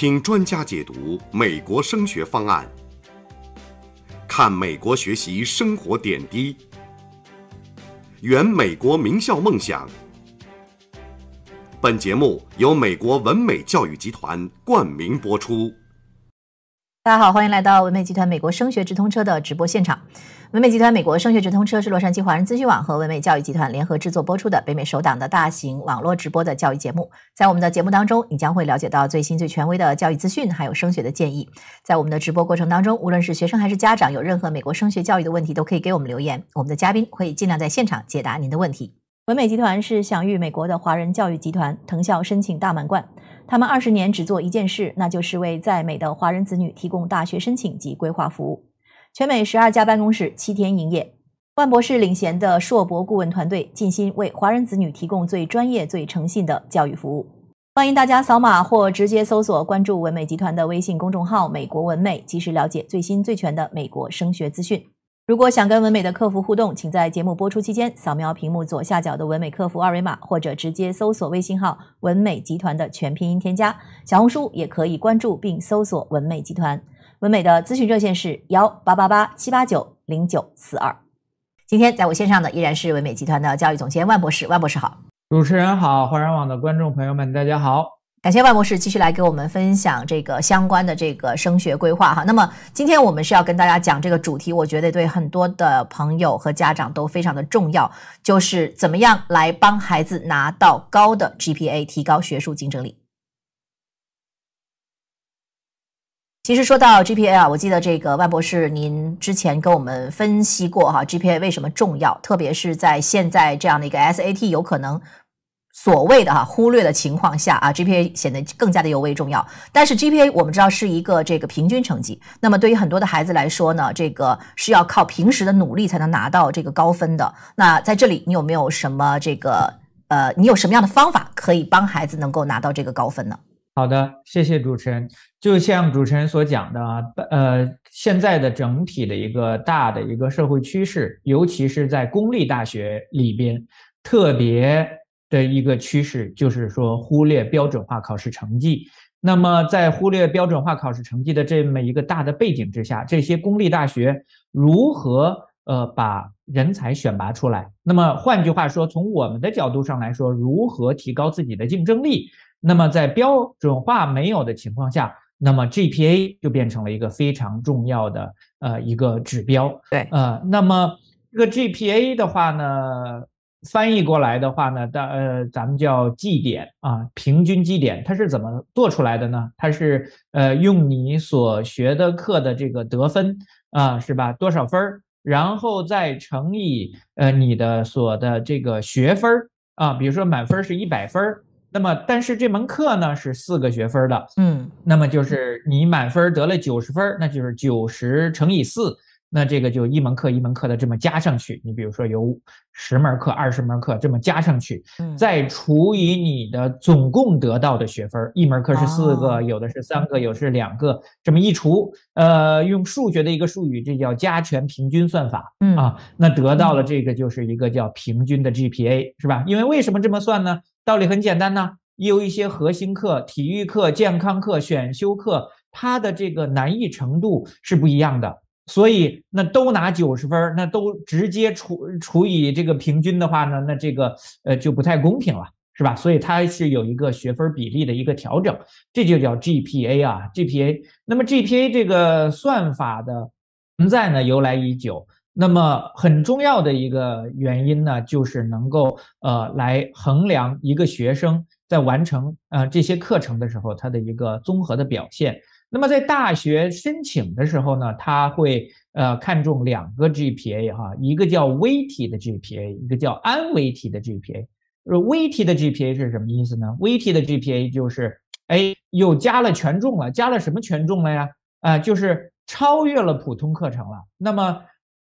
听专家解读美国升学方案，看美国学习生活点滴，圆美国名校梦想。本节目由美国文美教育集团冠名播出。大家好，欢迎来到文美集团美国升学直通车的直播现场。文美集团美国升学直通车是洛杉矶华人资讯网和文美教育集团联合制作播出的北美首档的大型网络直播的教育节目。在我们的节目当中，你将会了解到最新最权威的教育资讯，还有升学的建议。在我们的直播过程当中，无论是学生还是家长，有任何美国升学教育的问题，都可以给我们留言，我们的嘉宾会尽量在现场解答您的问题。文美集团是享誉美国的华人教育集团，藤校申请大满贯。他们二十年只做一件事，那就是为在美的华人子女提供大学申请及规划服务。全美十二家办公室，七天营业。万博士领衔的硕博顾问团队尽心为华人子女提供最专业、最诚信的教育服务。欢迎大家扫码或直接搜索关注文美集团的微信公众号“美国文美”，及时了解最新最全的美国升学资讯。如果想跟文美的客服互动，请在节目播出期间扫描屏幕左下角的文美客服二维码，或者直接搜索微信号“文美集团”的全拼音添加。小红书也可以关注并搜索“文美集团”。文美的咨询热线是幺八八八七八九零九四二。今天在我线上的依然是文美集团的教育总监万博士，万博士好，主持人好，华人网的观众朋友们大家好，感谢万博士继续来给我们分享这个相关的这个升学规划哈。那么今天我们是要跟大家讲这个主题，我觉得对很多的朋友和家长都非常的重要，就是怎么样来帮孩子拿到高的 GPA，提高学术竞争力。其实说到 GPA 啊，我记得这个万博士，您之前跟我们分析过哈，GPA 为什么重要，特别是在现在这样的一个 SAT 有可能所谓的哈忽略的情况下啊，GPA 显得更加的尤为重要。但是 GPA 我们知道是一个这个平均成绩，那么对于很多的孩子来说呢，这个是要靠平时的努力才能拿到这个高分的。那在这里，你有没有什么这个呃，你有什么样的方法可以帮孩子能够拿到这个高分呢？好的，谢谢主持人。就像主持人所讲的，呃，现在的整体的一个大的一个社会趋势，尤其是在公立大学里边，特别的一个趋势就是说忽略标准化考试成绩。那么在忽略标准化考试成绩的这么一个大的背景之下，这些公立大学如何呃把人才选拔出来？那么换句话说，从我们的角度上来说，如何提高自己的竞争力？那么在标准化没有的情况下，那么 GPA 就变成了一个非常重要的呃一个指标。对，呃，那么这个 GPA 的话呢，翻译过来的话呢，的呃咱们叫绩点啊，平均绩点，它是怎么做出来的呢？它是呃用你所学的课的这个得分啊，是吧？多少分儿，然后再乘以呃你的所的这个学分儿啊，比如说满分是一百分儿。那么，但是这门课呢是四个学分的，嗯，那么就是你满分得了九十分，那就是九十乘以四，那这个就一门课一门课的这么加上去。你比如说有十门课、二十门课这么加上去，再除以你的总共得到的学分，一门课是四个，有的是三个，有是两个，这么一除，呃，用数学的一个术语，这叫加权平均算法，啊，那得到了这个就是一个叫平均的 GPA，是吧？因为为什么这么算呢？道理很简单呢，有一些核心课、体育课、健康课、选修课，它的这个难易程度是不一样的，所以那都拿九十分，那都直接除除以这个平均的话呢，那这个呃就不太公平了，是吧？所以它是有一个学分比例的一个调整，这就叫 GPA 啊，GPA。那么 GPA 这个算法的存在呢，由来已久。那么很重要的一个原因呢，就是能够呃来衡量一个学生在完成呃这些课程的时候，他的一个综合的表现。那么在大学申请的时候呢，他会呃看重两个 GPA 哈，一个叫 weighted GPA，一个叫 unweighted GPA。呃，weighted GPA 是什么意思呢？weighted GPA 就是哎又加了权重了，加了什么权重了呀？啊，就是超越了普通课程了。那么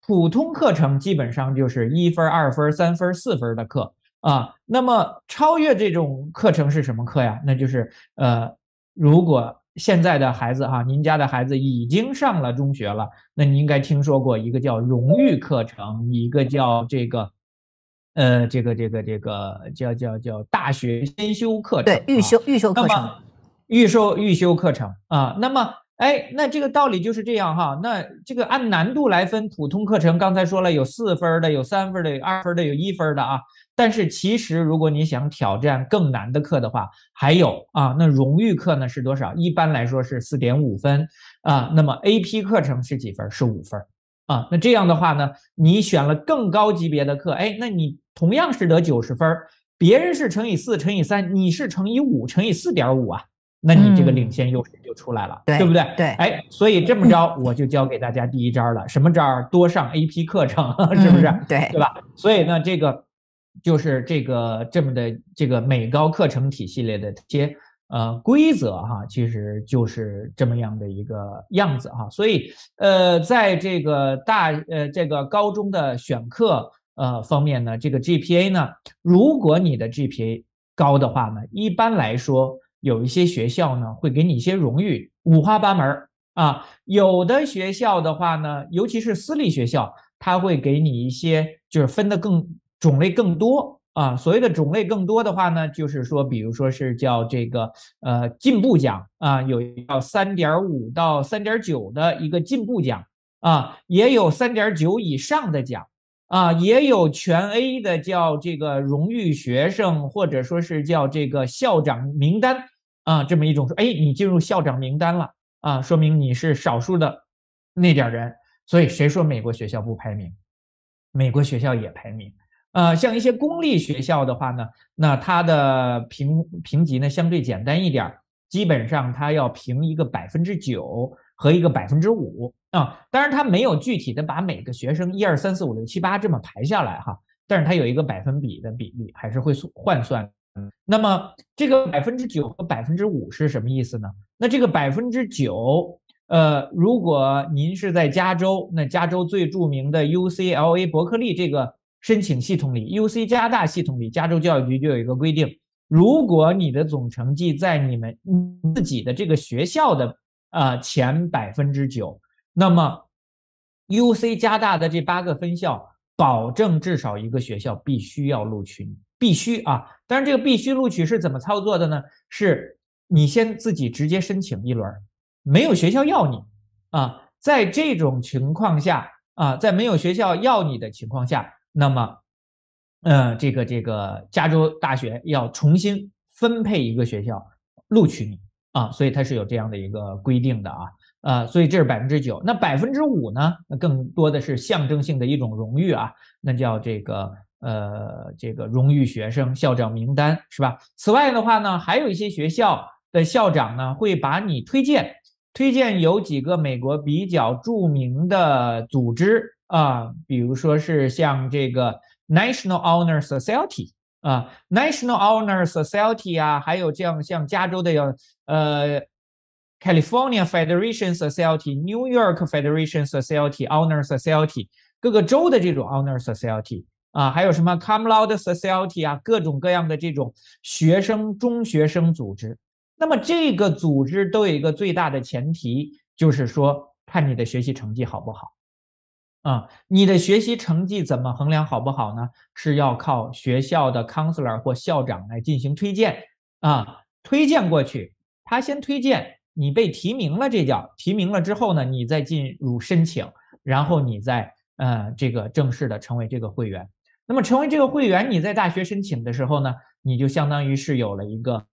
普通课程基本上就是一分、二分、三分、四分的课啊。那么超越这种课程是什么课呀？那就是呃，如果现在的孩子哈，您家的孩子已经上了中学了，那你应该听说过一个叫荣誉课程，一个叫这个呃，这个这个这个叫叫叫大学先修课程，对，预修预修课程。预修预修课程啊。那么，哎，那这个道理就是这样哈。那这个按难度来分，普通课程刚才说了有四分的，有三分的，有二分的，有一分的啊。但是其实如果你想挑战更难的课的话，还有啊，那荣誉课呢是多少？一般来说是四点五分啊。那么 AP 课程是几分？是五分啊。那这样的话呢，你选了更高级别的课，哎，那你同样是得九十分。别人是乘以四乘以三，你是乘以五乘以四点五啊，那你这个领先优势就出来了，对不对？对，哎，所以这么着，我就教给大家第一招了，什么招？多上 AP 课程，是不是？对，对吧？所以呢，这个就是这个这么的这个美高课程体系列的这些呃规则哈，其实就是这么样的一个样子哈。所以呃，在这个大呃这个高中的选课。呃，方面呢，这个 GPA 呢，如果你的 GPA 高的话呢，一般来说有一些学校呢会给你一些荣誉，五花八门啊。有的学校的话呢，尤其是私立学校，他会给你一些就是分的更种类更多啊。所谓的种类更多的话呢，就是说，比如说是叫这个呃进步奖啊，有要三点五到三点九的一个进步奖啊，也有三点九以上的奖。啊，也有全 A 的叫这个荣誉学生，或者说是叫这个校长名单啊，这么一种说，哎，你进入校长名单了啊，说明你是少数的那点人。所以谁说美国学校不排名？美国学校也排名。呃，像一些公立学校的话呢，那它的评评级呢相对简单一点，基本上它要评一个百分之九。和一个百分之五啊，当然它没有具体的把每个学生一二三四五六七八这么排下来哈，但是他有一个百分比的比例，还是会换算。那么这个百分之九和百分之五是什么意思呢？那这个百分之九，呃，如果您是在加州，那加州最著名的 UCLA 伯克利这个申请系统里，UC 加大系统里，加州教育局就有一个规定，如果你的总成绩在你们自己的这个学校的。啊，前百分之九，那么，U C 加大的这八个分校，保证至少一个学校必须要录取你，必须啊！但是这个必须录取是怎么操作的呢？是你先自己直接申请一轮，没有学校要你啊，在这种情况下啊，在没有学校要你的情况下，那么，呃，这个这个加州大学要重新分配一个学校录取你。啊，所以它是有这样的一个规定的啊，呃，所以这是百分之九，那百分之五呢？那更多的是象征性的一种荣誉啊，那叫这个呃这个荣誉学生校长名单是吧？此外的话呢，还有一些学校的校长呢会把你推荐，推荐有几个美国比较著名的组织啊，比如说是像这个 National Honor Society。啊，National Honor Society 啊，还有这样像加州的有呃，California Federation Society、New York Federation Society Honor Society，各个州的这种 Honor Society 啊，还有什么 Cum Laude Society 啊，各种各样的这种学生中学生组织。那么这个组织都有一个最大的前提，就是说看你的学习成绩好不好。啊，你的学习成绩怎么衡量好不好呢？是要靠学校的 counselor 或校长来进行推荐啊，推荐过去，他先推荐你被提名了，这叫提名了之后呢，你再进入申请，然后你再呃这个正式的成为这个会员。那么成为这个会员，你在大学申请的时候呢，你就相当于是有了一个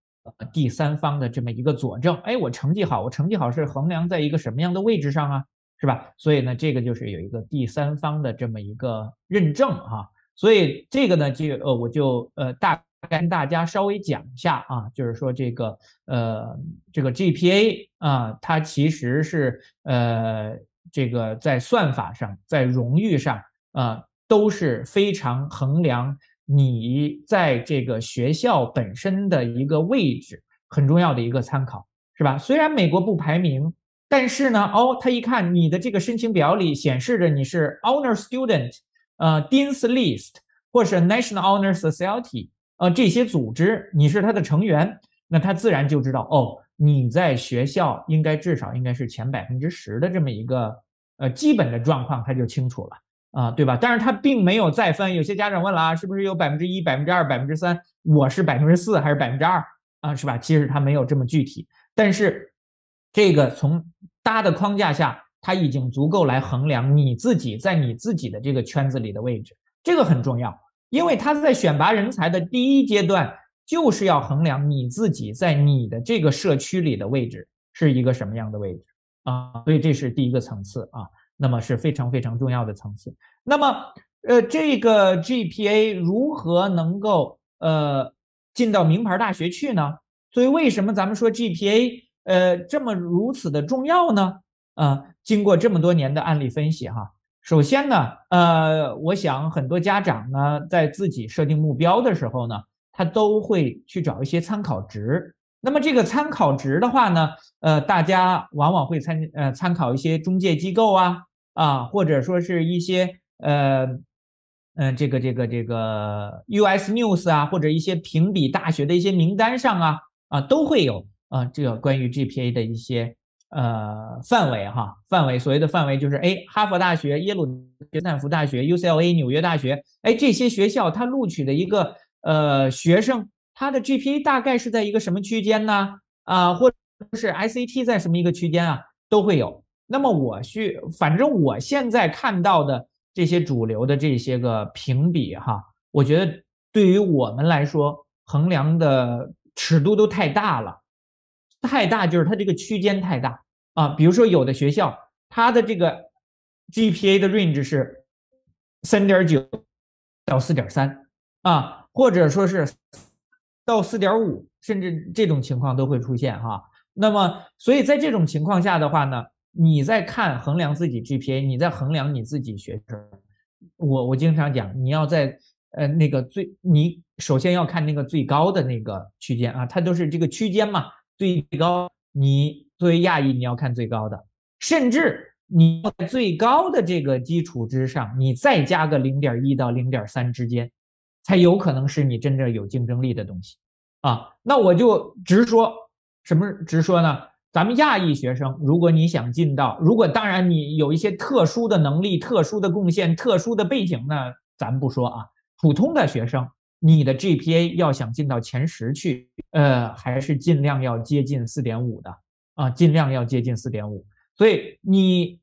第三方的这么一个佐证。哎，我成绩好，我成绩好是衡量在一个什么样的位置上啊？是吧？所以呢，这个就是有一个第三方的这么一个认证哈。所以这个呢，就呃，我就呃大跟大家稍微讲一下啊，就是说这个呃这个 GPA 啊，它其实是呃这个在算法上，在荣誉上啊都是非常衡量你在这个学校本身的一个位置很重要的一个参考，是吧？虽然美国不排名。但是呢，哦，他一看你的这个申请表里显示着你是 Honor Student，呃，Dean's List 或是 National Honor Society，呃，这些组织你是他的成员，那他自然就知道，哦，你在学校应该至少应该是前百分之十的这么一个呃基本的状况，他就清楚了啊，对吧？但是他并没有再分，有些家长问了啊，是不是有百分之一、百分之二、百分之三？我是百分之四还是百分之二啊？是吧？其实他没有这么具体。但是这个从搭的框架下，它已经足够来衡量你自己在你自己的这个圈子里的位置，这个很重要，因为他在选拔人才的第一阶段就是要衡量你自己在你的这个社区里的位置是一个什么样的位置啊，所以这是第一个层次啊，那么是非常非常重要的层次。那么，呃，这个 GPA 如何能够呃进到名牌大学去呢？所以为什么咱们说 GPA 呃这么如此的重要呢？啊，经过这么多年的案例分析哈，首先呢，呃，我想很多家长呢在自己设定目标的时候呢，他都会去找一些参考值。那么这个参考值的话呢，呃，大家往往会参呃参考一些中介机构啊啊，或者说是一些。呃，嗯，这个这个这个 US News 啊，或者一些评比大学的一些名单上啊，啊，都会有啊，这个关于 GPA 的一些呃范围哈，范围所谓的范围就是，哎，哈佛大学、耶鲁、斯坦福大学、UCLA、纽约大学，哎，这些学校它录取的一个呃学生，他的 GPA 大概是在一个什么区间呢？啊，或者是 SAT 在什么一个区间啊，都会有。那么我去，反正我现在看到的。这些主流的这些个评比哈，我觉得对于我们来说衡量的尺度都太大了，太大就是它这个区间太大啊。比如说有的学校它的这个 GPA 的 range 是三点九到四点三啊，或者说是到四点五，甚至这种情况都会出现哈。那么所以在这种情况下的话呢？你在看衡量自己 GPA，你在衡量你自己学生。我我经常讲，你要在呃那个最，你首先要看那个最高的那个区间啊，它都是这个区间嘛，最高。你作为亚裔，你要看最高的，甚至你最高的这个基础之上，你再加个零点一到零点三之间，才有可能是你真正有竞争力的东西啊。那我就直说，什么直说呢？咱们亚裔学生，如果你想进到，如果当然你有一些特殊的能力、特殊的贡献、特殊的背景呢，咱不说啊。普通的学生，你的 GPA 要想进到前十去，呃，还是尽量要接近四点五的啊，尽量要接近四点五。所以你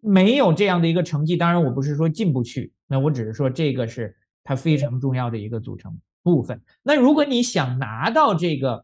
没有这样的一个成绩，当然我不是说进不去，那我只是说这个是它非常重要的一个组成部分。那如果你想拿到这个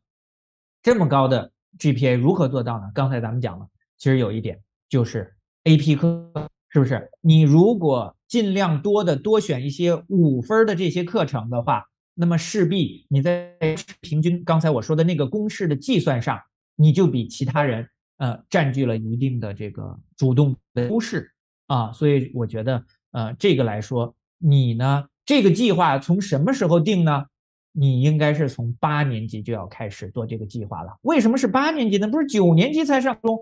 这么高的，GPA 如何做到呢？刚才咱们讲了，其实有一点就是 AP 课，是不是？你如果尽量多的多选一些五分的这些课程的话，那么势必你在平均刚才我说的那个公式的计算上，你就比其他人呃占据了一定的这个主动的优势啊。所以我觉得呃这个来说，你呢这个计划从什么时候定呢？你应该是从八年级就要开始做这个计划了。为什么是八年级呢？不是九年级才上中？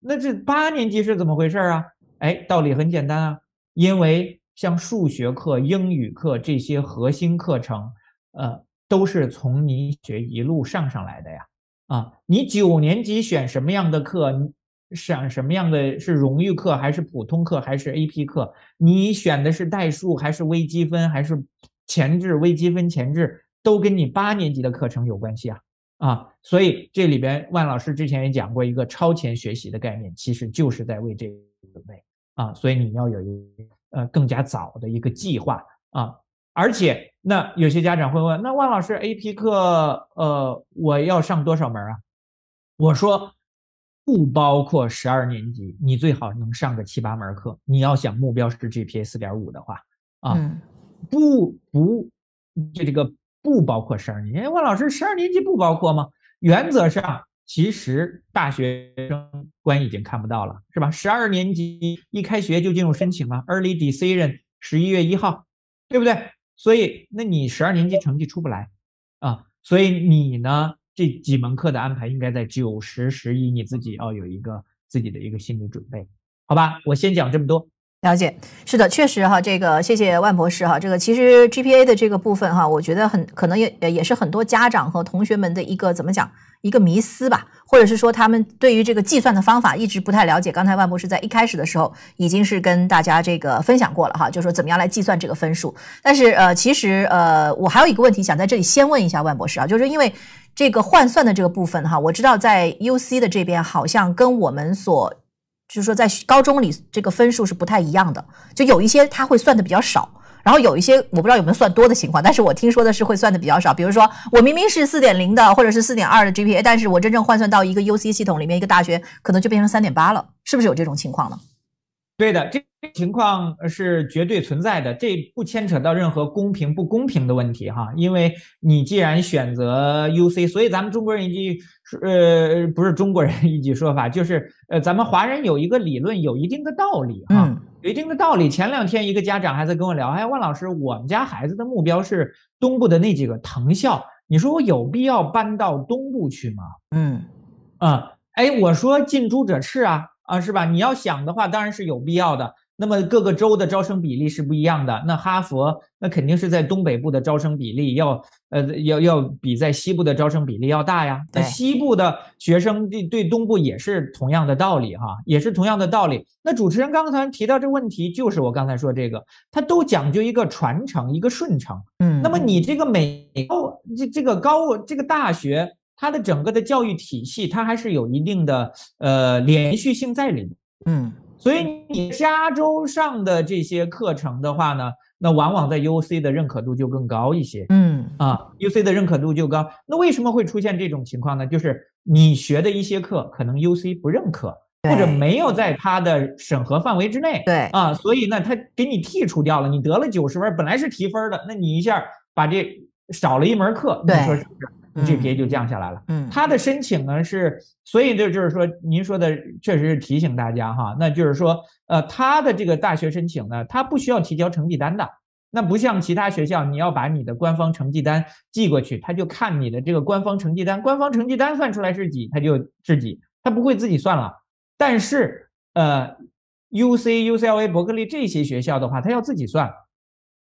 那这八年级是怎么回事啊？哎，道理很简单啊，因为像数学课、英语课这些核心课程，呃，都是从你学一路上上来的呀。啊，你九年级选什么样的课，选什么样的是荣誉课，还是普通课，还是 AP 课？你选的是代数，还是微积分，还是前置微积分前置？都跟你八年级的课程有关系啊啊，所以这里边万老师之前也讲过一个超前学习的概念，其实就是在为这个准备啊，所以你要有一呃更加早的一个计划啊，而且那有些家长会问，那万老师 AP 课呃我要上多少门啊？我说不包括十二年级，你最好能上个七八门课。你要想目标是 GPA 四点五的话啊，不不这这个。不包括十二年级，万老师，十二年级不包括吗？原则上，其实大学生关已经看不到了，是吧？十二年级一开学就进入申请了，early decision，十一月一号，对不对？所以，那你十二年级成绩出不来啊？所以你呢，这几门课的安排应该在九十十一，你自己要有一个自己的一个心理准备，好吧？我先讲这么多。了解，是的，确实哈，这个谢谢万博士哈，这个其实 GPA 的这个部分哈，我觉得很可能也也是很多家长和同学们的一个怎么讲一个迷思吧，或者是说他们对于这个计算的方法一直不太了解。刚才万博士在一开始的时候已经是跟大家这个分享过了哈，就说怎么样来计算这个分数。但是呃，其实呃，我还有一个问题想在这里先问一下万博士啊，就是因为。这个换算的这个部分哈，我知道在 UC 的这边好像跟我们所就是说在高中里这个分数是不太一样的，就有一些他会算的比较少。然后有一些我不知道有没有算多的情况，但是我听说的是会算的比较少。比如说我明明是四点零的或者是四点二的 GPA，但是我真正换算到一个 UC 系统里面一个大学，可能就变成三点八了，是不是有这种情况呢？对的，这情况是绝对存在的，这不牵扯到任何公平不公平的问题哈。因为你既然选择 UC，所以咱们中国人一句呃不是中国人一句说法，就是呃咱们华人有一个理论有一定的道理哈。有一定的道理。前两天一个家长还在跟我聊，哎，万老师，我们家孩子的目标是东部的那几个藤校，你说我有必要搬到东部去吗？嗯，啊，哎，我说近朱者赤啊，啊，是吧？你要想的话，当然是有必要的。那么各个州的招生比例是不一样的。那哈佛那肯定是在东北部的招生比例要呃要要比在西部的招生比例要大呀。那西部的学生对对东部也是同样的道理哈，也是同样的道理。那主持人刚才提到这问题，就是我刚才说这个，它都讲究一个传承，一个顺承。嗯，那么你这个美高这这个高这个大学，它的整个的教育体系，它还是有一定的呃连续性在里面。嗯。所以你加州上的这些课程的话呢，那往往在 U C 的认可度就更高一些。嗯啊，U C 的认可度就高。那为什么会出现这种情况呢？就是你学的一些课可能 U C 不认可，或者没有在他的审核范围之内。对啊，所以呢，他给你剔除掉了。你得了九十分，本来是提分的，那你一下把这少了一门课，你说是不是？GPA 就降下来了。嗯，他的申请呢是，所以这就是说，您说的确实是提醒大家哈，那就是说，呃，他的这个大学申请呢，他不需要提交成绩单的。那不像其他学校，你要把你的官方成绩单寄过去，他就看你的这个官方成绩单，官方成绩单算出来是几，他就是几，他不会自己算了。但是，呃，UC、UCLA、伯克利这些学校的话，他要自己算。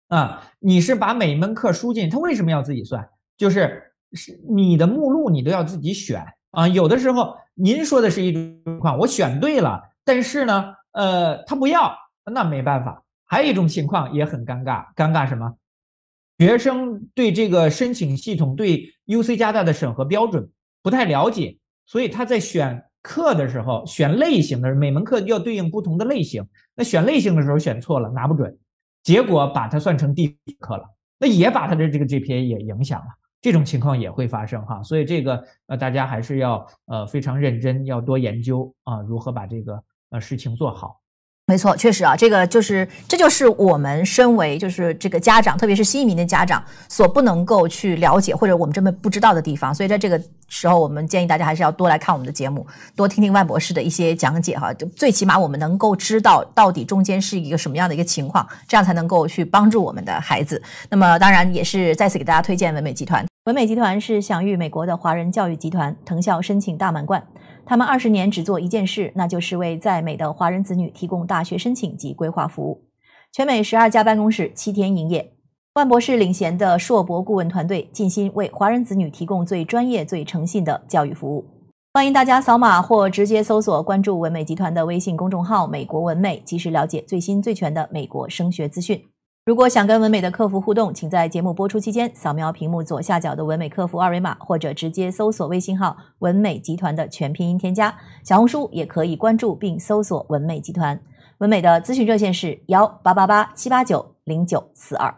啊，你是把每门课输进，他为什么要自己算？就是。是你的目录，你都要自己选啊。有的时候您说的是一种情况，我选对了，但是呢，呃，他不要，那没办法。还有一种情况也很尴尬，尴尬什么？学生对这个申请系统对 UC 加大的审核标准不太了解，所以他在选课的时候，选类型的每门课要对应不同的类型，那选类型的时候选错了，拿不准，结果把它算成地课了，那也把他的这个 GPA 也影响了。这种情况也会发生哈，所以这个呃大家还是要呃非常认真，要多研究啊，如何把这个呃事情做好。没错，确实啊，这个就是这就是我们身为就是这个家长，特别是新移民的家长所不能够去了解或者我们真的不知道的地方。所以在这个时候，我们建议大家还是要多来看我们的节目，多听听万博士的一些讲解哈。就最起码我们能够知道到底中间是一个什么样的一个情况，这样才能够去帮助我们的孩子。那么当然也是再次给大家推荐文美集团。文美集团是享誉美国的华人教育集团，藤校申请大满贯。他们二十年只做一件事，那就是为在美的华人子女提供大学申请及规划服务。全美十二家办公室，七天营业。万博士领衔的硕博顾问团队，尽心为华人子女提供最专业、最诚信的教育服务。欢迎大家扫码或直接搜索关注文美集团的微信公众号“美国文美”，及时了解最新最全的美国升学资讯。如果想跟文美的客服互动，请在节目播出期间扫描屏幕左下角的文美客服二维码，或者直接搜索微信号“文美集团”的全拼音添加。小红书也可以关注并搜索“文美集团”。文美的咨询热线是幺八八八七八九零九四二。